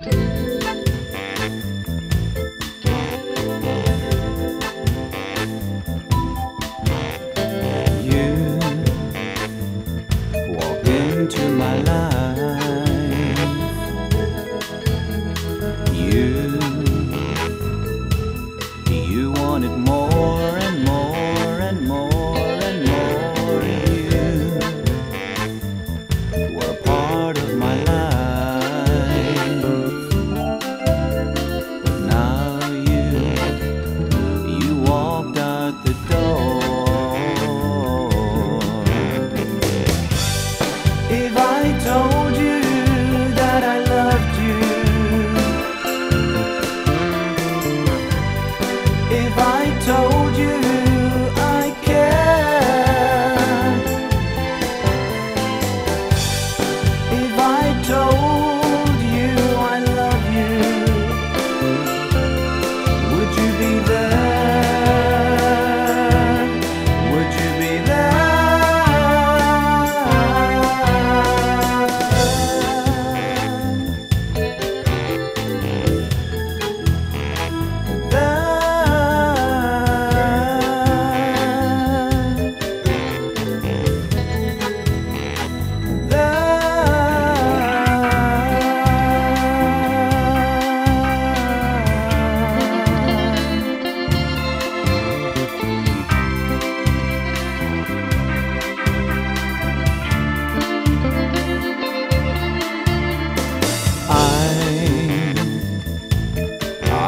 You walk into my life. You, you wanted more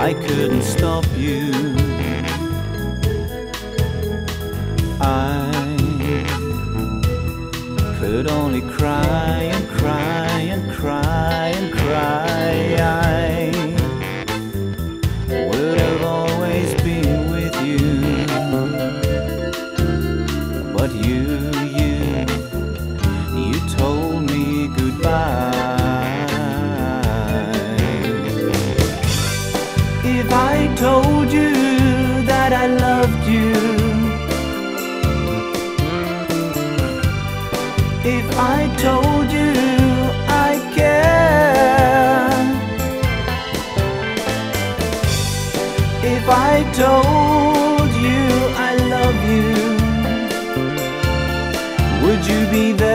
I couldn't stop you. I could only cry and cry and cry and cry. I If I told you that I loved you, if I told you I care, if I told you I love you, would you be there?